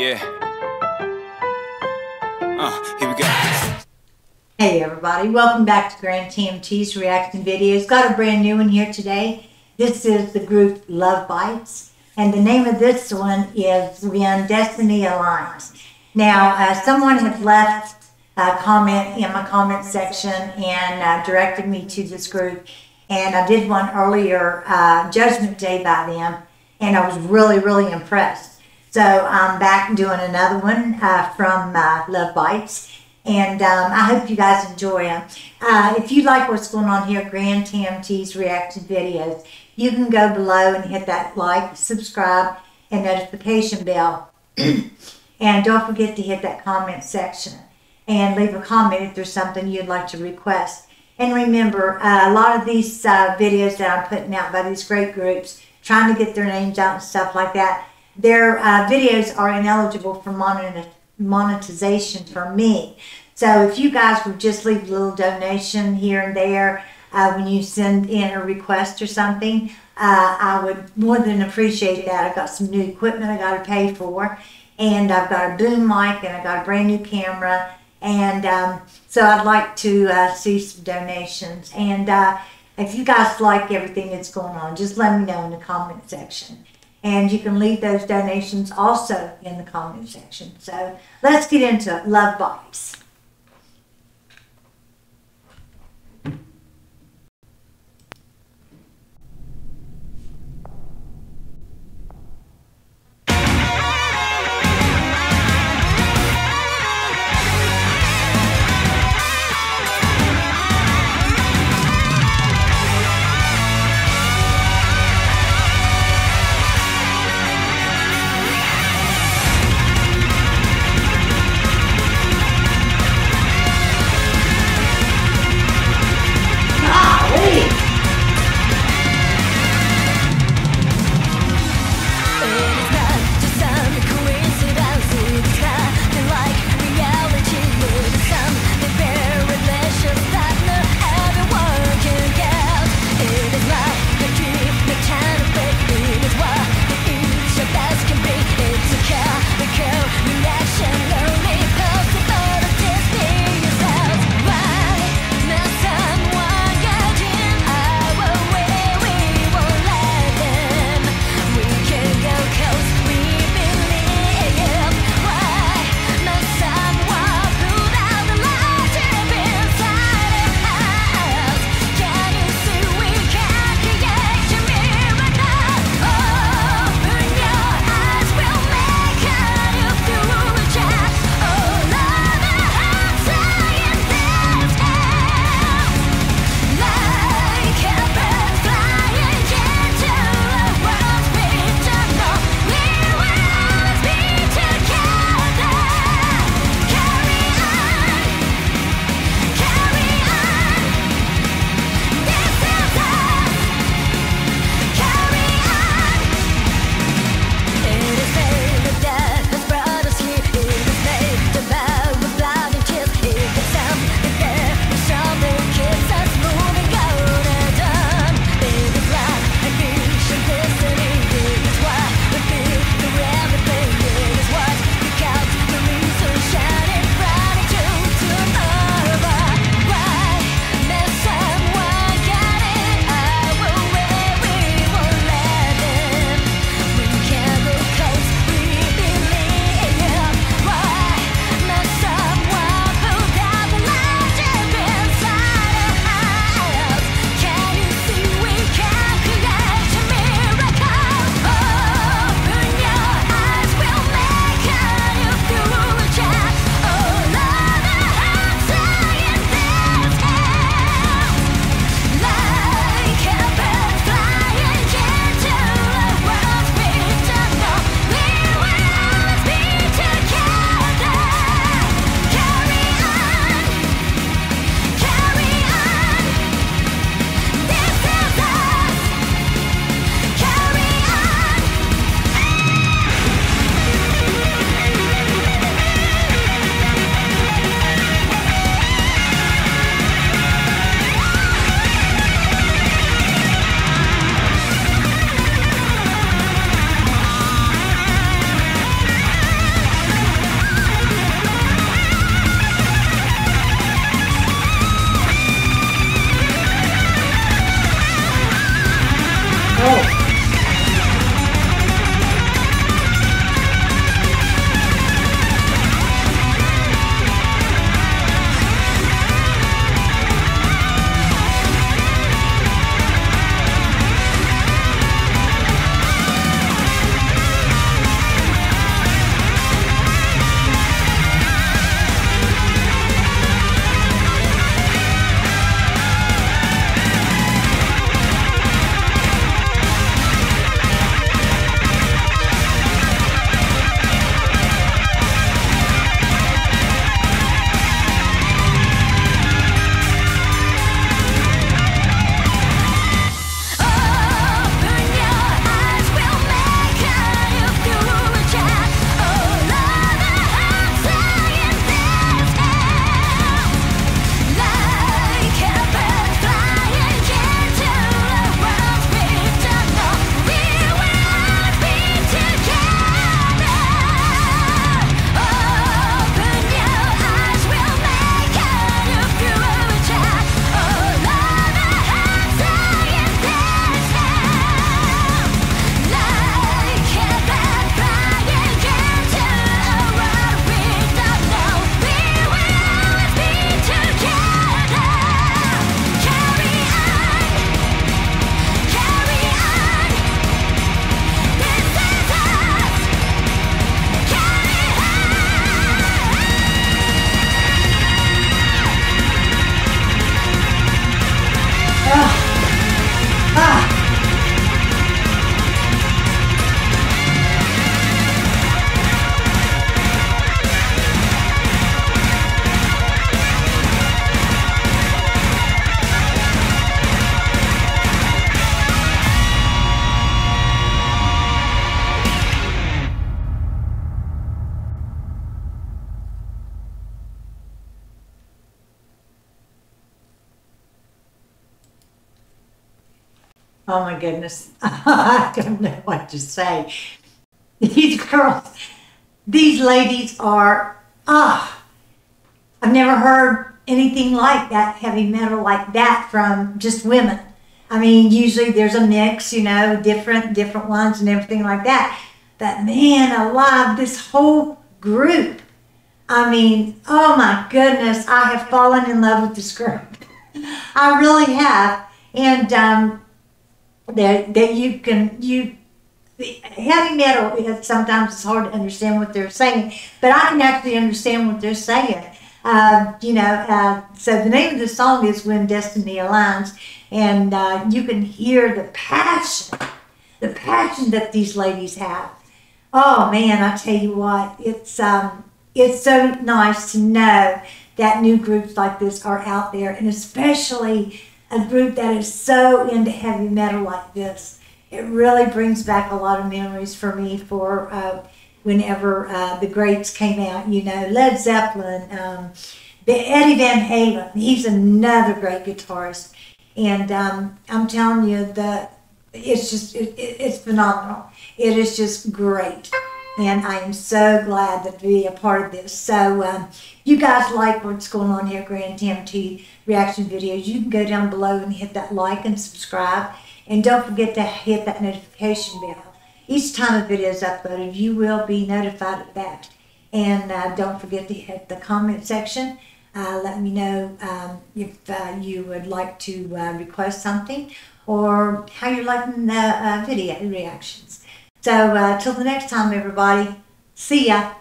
Yeah. Uh, here we go. Hey everybody, welcome back to Grand TMT's reaction videos. Got a brand new one here today. This is the group Lovebites, and the name of this one is When Destiny Aligns. Now, uh, someone had left a comment in my comment section and uh, directed me to this group, and I did one earlier, uh, Judgment Day by them, and I was really, really impressed. So I'm back doing another one uh, from uh, Lovebites and um, I hope you guys enjoy them. Uh, if you like what's going on here, Grand TMT's reaction videos, you can go below and hit that like, subscribe, and notification bell. and don't forget to hit that comment section and leave a comment if there's something you'd like to request. And remember, uh, a lot of these uh, videos that I'm putting out by these great groups, trying to get their names out and stuff like that, their uh, videos are ineligible for monetization for me. So if you guys would just leave a little donation here and there uh, when you send in a request or something, uh, I would more than appreciate that. I've got some new equipment I got to pay for, and I've got a boom mic and I got a brand new camera, and um, so I'd like to uh, see some donations. And uh, if you guys like everything that's going on, just let me know in the comment section. And you can leave those donations also in the comment section. So let's get into. Lovebites. Oh my goodness. I don't know what to say. These girls, these ladies are, ah, I've never heard anything like that, heavy metal like that from just women. I mean, usually there's a mix, you know, different, different ones and everything like that. But man, alive, this whole group. I mean, oh my goodness, I have fallen in love with this group. I really have. And um, that that you can you heavy metal sometimes it's hard to understand what they're saying, but I can actually understand what they're saying. Uh, you know, uh, so the name of the song is "When Destiny Aligns," and uh, you can hear the passion, the passion that these ladies have. Oh man, I tell you what, it's um, it's so nice to know that new groups like this are out there, and especially a group that is so into heavy metal like this. It really brings back a lot of memories for me for uh, whenever uh, the greats came out. You know, Led Zeppelin, um, Eddie Van Halen. He's another great guitarist, and um, I'm telling you that it's just it, it, it's phenomenal. It is just great and I am so glad to be a part of this. So, um, you guys like what's going on here, Grand TMT reaction videos, you can go down below and hit that like and subscribe. And don't forget to hit that notification bell. Each time a video is uploaded, you will be notified of that. And uh, don't forget to hit the comment section. Uh, let me know um, if uh, you would like to uh, request something or how you're liking the uh, video reactions. So, uh, till the next time, everybody, see ya.